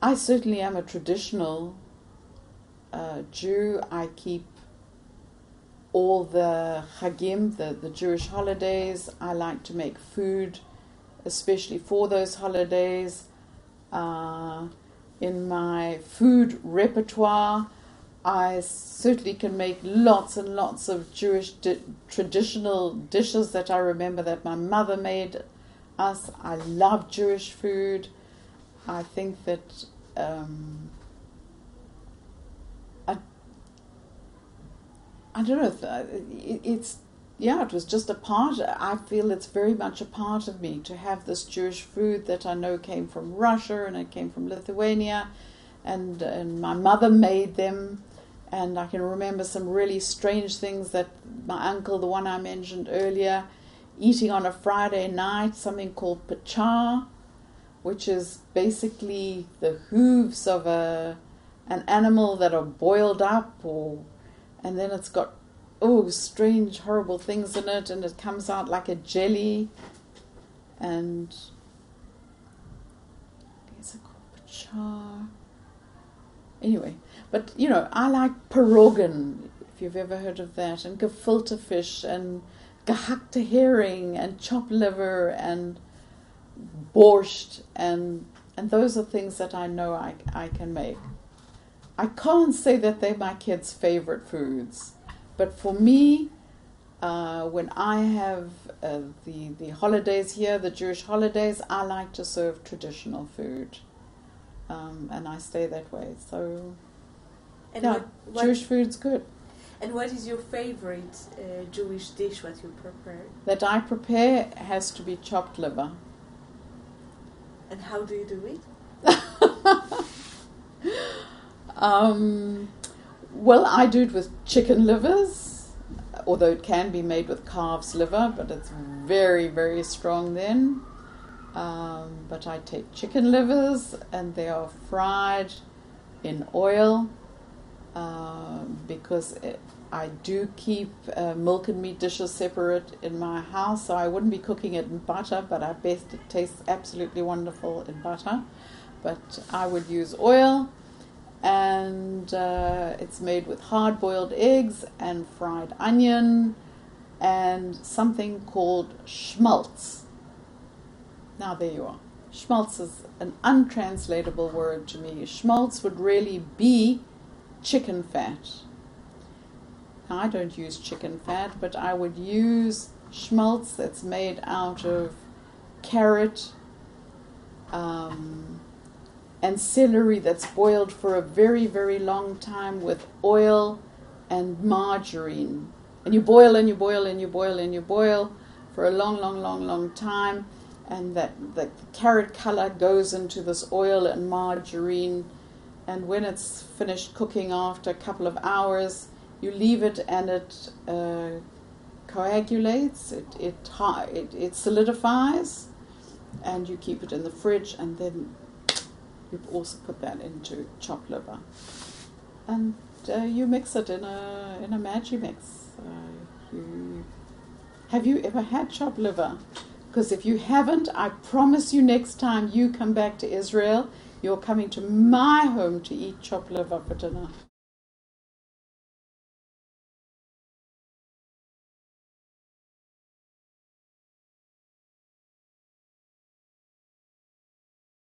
I certainly am a traditional uh, Jew. I keep all the Chagim, the, the Jewish holidays. I like to make food, especially for those holidays. Uh, in my food repertoire, I certainly can make lots and lots of Jewish di- traditional dishes that I remember that my mother made us. I love Jewish food. I think that um, I, I don't know. If, uh, it, it's yeah, it was just a part. I feel it's very much a part of me to have this Jewish food that I know came from Russia and it came from Lithuania, and and my mother made them, and I can remember some really strange things that my uncle, the one I mentioned earlier, eating on a Friday night something called ptcha, which is basically the hooves of a an animal that are boiled up, or and then it's got oh, strange, horrible things in it, and it comes out like a jelly. And is it called ptcha? Anyway, but you know, I like perogen, if you've ever heard of that, and gefilte fish, and gehakte herring, and chopped liver, and borscht, and and those are things that I know I, I can make. I can't say that they're my kids' favorite foods but for me, uh, when I have uh, the the holidays here, the Jewish holidays, I like to serve traditional food, um, and I stay that way. So, And yeah, what, what, Jewish food's good. and what is your favorite uh, Jewish dish? What you prepare? That I prepare has to be chopped liver. And how do you do it? Um, well, I do it with chicken livers, although it can be made with calf's liver, but it's very, very strong then. Um, but I take chicken livers and they are fried in oil because I do keep uh, milk and meat dishes separate in my house, so I wouldn't be cooking it in butter, but I bet it tastes absolutely wonderful in butter. But I would use oil and uh, it's made with hard boiled eggs and fried onion and something called schmaltz. Now, there you are. Schmaltz is an untranslatable word to me. Schmaltz would really be chicken fat. I don't use chicken fat, but I would use schmaltz that's made out of carrot. Um, and celery that's boiled for a very, very long time with oil and margarine. And you boil and you boil and you boil and you boil for a long, long, long, long time. And that the carrot color goes into this oil and margarine. And when it's finished cooking after a couple of hours, you leave it and it uh, coagulates, it, it, it, it solidifies, and you keep it in the fridge. And then you also put that into chopped liver, and uh, you mix it in a in a Magimix. Uh, you, have you ever had chopped liver? Because if you haven't, I promise you, next time you come back to Israel, you're coming to my home to eat chopped liver for dinner.